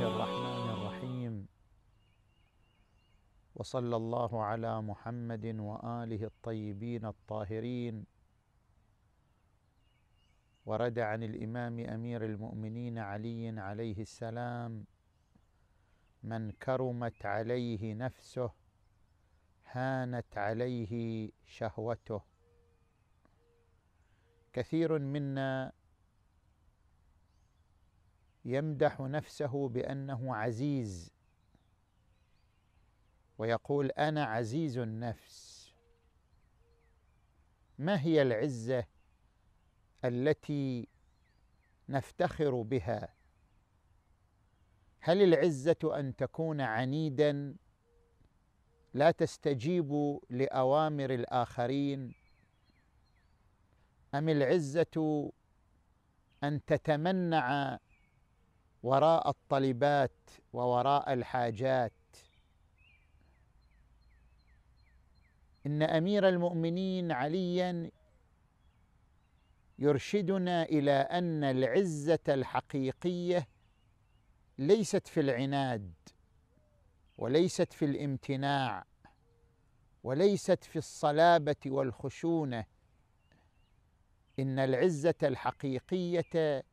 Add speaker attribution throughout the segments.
Speaker 1: الله الرحمن الرحيم. وصلى الله على محمد وآله الطيبين الطاهرين. ورد عن الإمام أمير المؤمنين علي عليه السلام من كرمت عليه نفسه هانت عليه شهوته. كثير منا يمدح نفسه بأنه عزيز. ويقول أنا عزيز النفس. ما هي العزة التي نفتخر بها؟ هل العزة أن تكون عنيدا؟ لا تستجيب لأوامر الآخرين. أم العزة أن تتمنع وراء الطلبات ووراء الحاجات. إن أمير المؤمنين عليا يرشدنا إلى أن العزة الحقيقية ليست في العناد وليست في الامتناع وليست في الصلابة والخشونة. إن العزة الحقيقية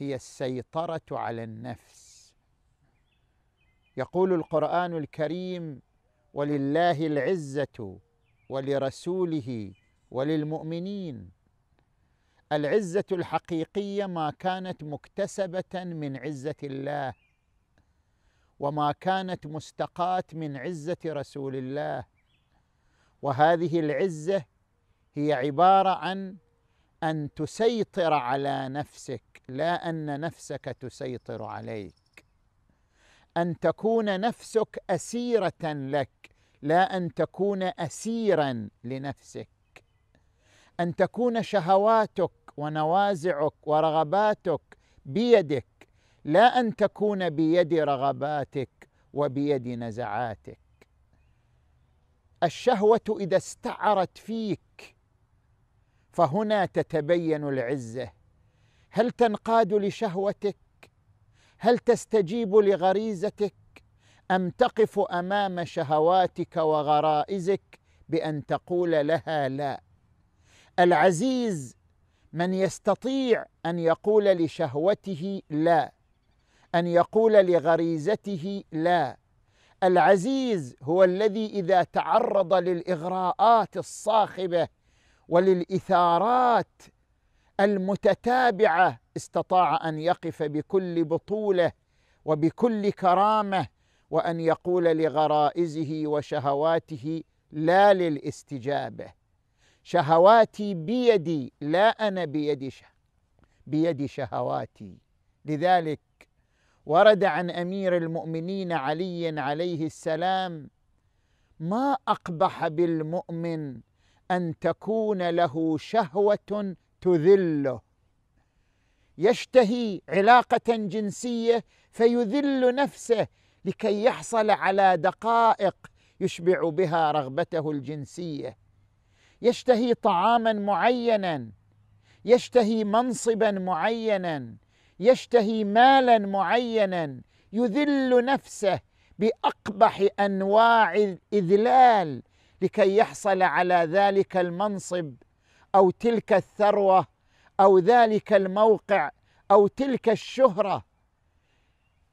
Speaker 1: هي السيطرة على النفس. يقول القرآن الكريم ولله العزة ولرسوله وللمؤمنين العزة الحقيقية ما كانت مكتسبة من عزة الله وما كانت مستقاة من عزة رسول الله. وهذه العزة هي عبارة عن أن تسيطر على نفسك لا أن نفسك تسيطر عليك. أن تكون نفسك أسيرة لك لا أن تكون اسيرا لنفسك. أن تكون شهواتك ونوازعك ورغباتك بيدك لا أن تكون بيد رغباتك وبيد نزعاتك. الشهوة إذا استعرت فيك فهنا تتبين العزة. هل تنقاد لشهوتك؟ هل تستجيب لغريزتك؟ أم تقف أمام شهواتك وغرائزك بأن تقول لها لا؟ العزيز من يستطيع أن يقول لشهوته لا أن يقول لغريزته لا. العزيز هو الذي إذا تعرض للإغراءات الصاخبة وللإثارات المتتابعة استطاع أن يقف بكل بطوله وبكل كرامه وأن يقول لغرائزه وشهواته لا للاستجابة. شهواتي بيدي لا أنا بيد شه بيد شهواتي. لذلك ورد عن أمير المؤمنين علي عليه السلام ما أقبح بالمؤمن أن تكون له شهوة تذله. يشتهي علاقة جنسية فيذل نفسه لكي يحصل على دقائق يشبع بها رغبته الجنسية. يشتهي طعاما معينا يشتهي منصبا معينا يشتهي مالا معينا يذل نفسه بأقبح أنواع الاذلال لكي يحصل على ذلك المنصب أو تلك الثروة أو ذلك الموقع أو تلك الشهرة.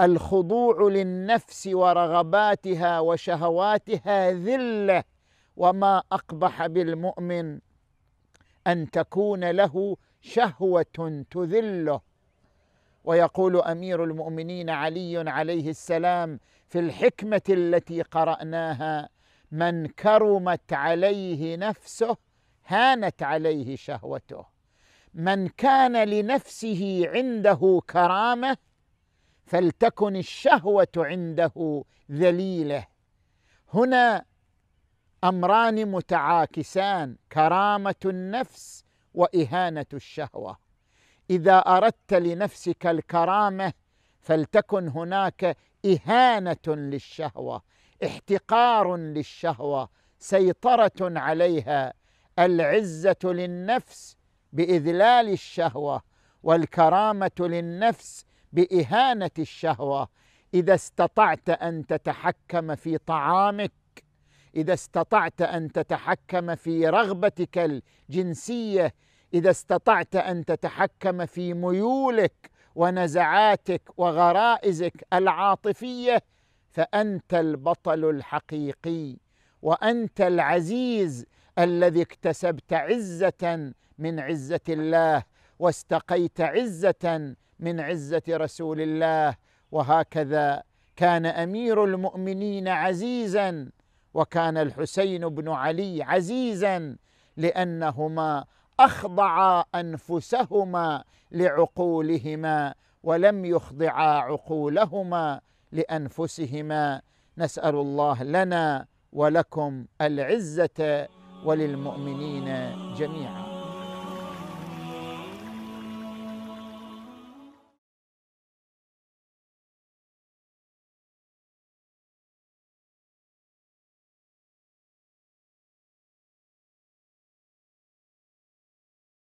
Speaker 1: الخضوع للنفس ورغباتها وشهواتها ذلة وما أقبح بالمؤمن أن تكون له شهوة تذله. ويقول أمير المؤمنين علي عليه السلام في الحكمة التي قرأناها من كرمت عليه نفسه هانت عليه شهوته. من كان لنفسه عنده كرامة فلتكن الشهوة عنده ذليلة. هنا أمران متعاكسان كرامة النفس وإهانة الشهوة. إذا أردت لنفسك الكرامة فلتكن هناك إهانة للشهوة. احتقار للشهوة سيطرة عليها العزة للنفس بإذلال الشهوة والكرامة للنفس بإهانة الشهوة. إذا استطعت أن تتحكم في طعامك إذا استطعت أن تتحكم في رغبتك الجنسية إذا استطعت أن تتحكم في ميولك ونزعاتك وغرائزك العاطفية فأنت البطل الحقيقي وأنت العزيز الذي اكتسبت عزة من عزة الله واستقيت عزة من عزة رسول الله. وهكذا كان أمير المؤمنين عزيزا وكان الحسين بن علي عزيزا لأنهما أخضعا أنفسهما لعقولهما ولم يخضعا عقولهما لأنفسهما. نسأل الله لنا ولكم العزة وللمؤمنين جميعا.